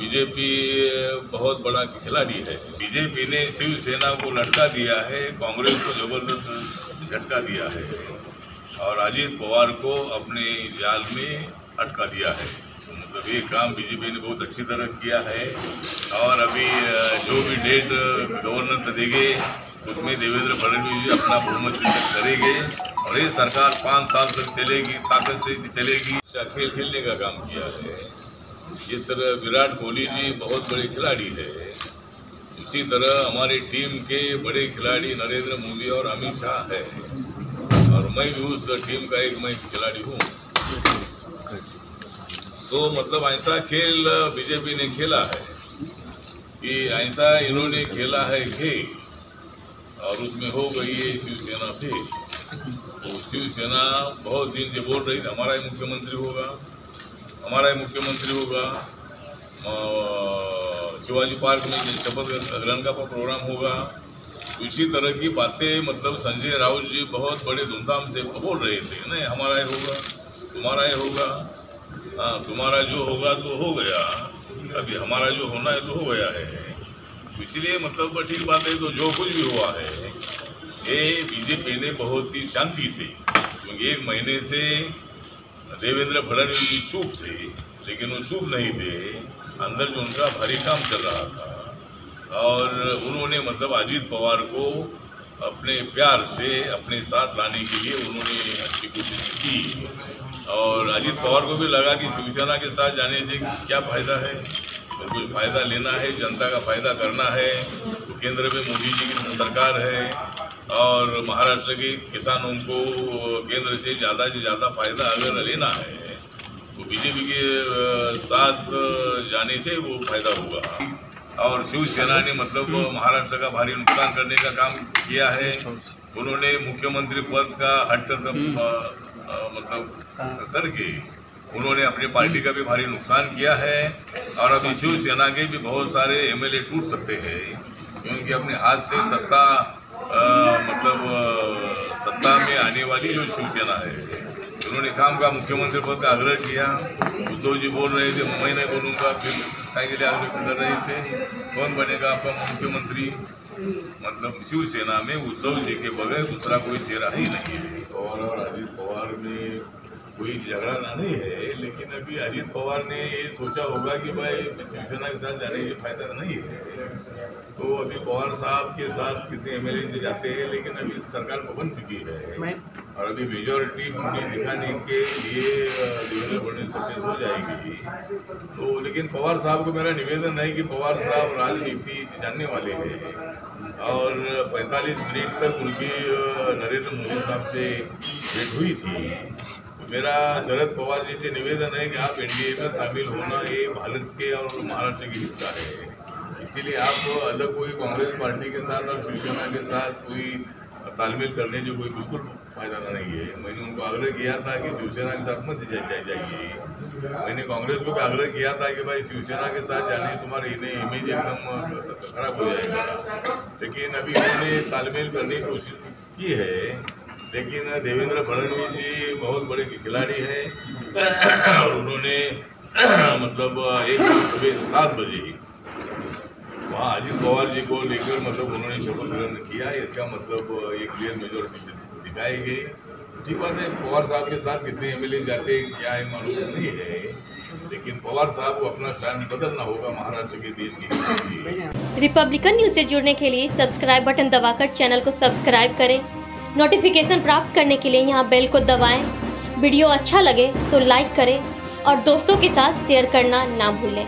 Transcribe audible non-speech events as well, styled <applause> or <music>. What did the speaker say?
BJP बहुत बड़ा खिलाड़ी है। बीजेपी ने शिवसेना को लटका दिया है, कांग्रेस को ज़बरदस्त झटका दिया है और अजीत पवार को अपने जाल में अटका दिया है। तो मतलब ये काम बीजेपी ने बहुत अच्छी तरह किया है और अभी जो भी डेट गवर्नर देंगे उसमें देवेंद्र फडणवीस जी अपना बहुमत सिद्ध करेंगे और ये सरकार पाँच साल तक चलेगी, ताकत से चलेगी। अच्छा खेल खेलने का काम किया है। जिस तरह विराट कोहली जी बहुत बड़े खिलाड़ी है, उसी तरह हमारी टीम के बड़े खिलाड़ी नरेंद्र मोदी और अमित शाह है। और मैं भी उस टीम का एक मैं खिलाड़ी हूँ। तो मतलब ऐसा खेल बीजेपी ने खेला है। कि ऐसा इन्होंने खेला है खेल और उसमें हो गई है शिवसेना फेल तो शिवसेना बहुत दिन से बोल रही थी, हमारा ही मुख्यमंत्री होगा। हमारा मुख्यमंत्री होगा शिवाजी पार्क में शपथ ग्रहण का प्रोग्राम होगा। इसी तरह की बातें मतलब संजय राउत जी बहुत बड़े धूमधाम से बोल रहे थे नहीं हमारा ही होगा, तुम्हारा ही होगा हाँ तुम्हारा जो होगा तो हो गया। अभी हमारा जो होना है तो हो गया है। इसलिए मतलब ठीक बात है तो जो कुछ भी हुआ है, ये बीजेपी ने बहुत ही शांति से, क्योंकि एक महीने से देवेंद्र फडणवीस जी चुप थे, लेकिन वो चुप नहीं थे। अंदर से उनका भारी काम चल रहा था। और उन्होंने मतलब अजीत पवार को अपने प्यार से, अपने साथ लाने के लिए उन्होंने अच्छी कोशिश की। और अजीत पवार को भी लगा कि शिवसेना के साथ जाने से क्या फ़ायदा है? और कुछ फ़ायदा लेना है, जनता का फ़ायदा करना है तो केंद्र में मोदी जी की सरकार है। और महाराष्ट्र के किसानों को केंद्र से ज़्यादा से ज़्यादा फ़ायदा अगर लेना है तो बीजेपी के साथ जाने से वो फ़ायदा होगा। और शिवसेना ने मतलब महाराष्ट्र का भारी नुकसान करने का काम किया है। उन्होंने मुख्यमंत्री पद का हट मतलब करके उन्होंने अपनी पार्टी का भी भारी नुकसान किया है। और अभी शिवसेना के भी बहुत सारे एमएलए टूट सकते हैं, क्योंकि अपने हाथ से सत्ता वाली जो शिवसेना है। उन्होंने काम का मुख्यमंत्री पद का आग्रह किया। उद्धव जी बोल रहे थे, मैं नहीं बोलूँगा, फिर कहीं के लिए आग्रह कर रहे थे। कौन बनेगा आपका मुख्यमंत्री? मतलब शिवसेना में उद्धव जी के बगैर दूसरा कोई चेहरा ही नहीं है। और अजीत पवार में कोई झगड़ा नहीं है लेकिन अभी अजीत पवार ने ये सोचा होगा कि भाई शिवसेना के साथ जाने से फ़ायदा नहीं है। तो अभी पवार साहब के साथ कितने एमएलए से जाते हैं लेकिन अभी सरकार तो बन चुकी है। और अभी मेजोरिटी पूरी दिखाने के लिए फडणवीस सक्सेस हो जाएगी। तो लेकिन पवार साहब को मेरा निवेदन है कि पवार साहब राजनीति जानने वाले हैं। और 45 मिनट तक उनकी नरेंद्र मोदी साहब से भेंट हुई थी। तो मेरा शरद पवार जी से निवेदन है कि आप एनडीए में शामिल होना ये भारत के और महाराष्ट्र की हिस्सा है। इसीलिए आप अलग कोई कांग्रेस पार्टी के साथ और शिवसेना के साथ कोई तालमेल करने जो कोई बिल्कुल फ़ायदा नहीं है। मैंने उनको आग्रह किया था कि शिवसेना के साथ मत जाइए। मैंने कांग्रेस को भी आग्रह किया था कि भाई शिवसेना के साथ जाने तुम्हारा इन्हें इमेज एकदम खराब हो जाएगा। लेकिन अभी उन्होंने तालमेल करने की कोशिश की है। लेकिन देवेंद्र फडणवीस जी बहुत बड़े खिलाड़ी हैं। <coughs> और उन्होंने <coughs> मतलब एक सुबह सात बजे ही वहाँ अजित पवार जी को लेकर मतलब उन्होंने शपथ ग्रहण किया। इसका मतलब एक क्लियर मेजोरिटी दिखाई गई। ठीक बात है, पवार साहब के साथ कितने एमएलए जाते हैं, क्या है, मालूम नहीं है। लेकिन पवार साहब को अपना स्टैंड बदलना होगा महाराष्ट्र के देश के रिपब्लिकन न्यूज़ से जुड़ने के लिए सब्सक्राइब बटन दबाकर चैनल को सब्सक्राइब करें। नोटिफिकेशन प्राप्त करने के लिए यहाँ बेल को दबाएँ। वीडियो अच्छा लगे तो लाइक करें और दोस्तों के साथ शेयर करना ना भूलें।